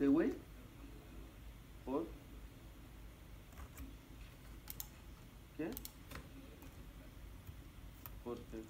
¿Qué, güey? ¿Por? Okay? ¿Por qué?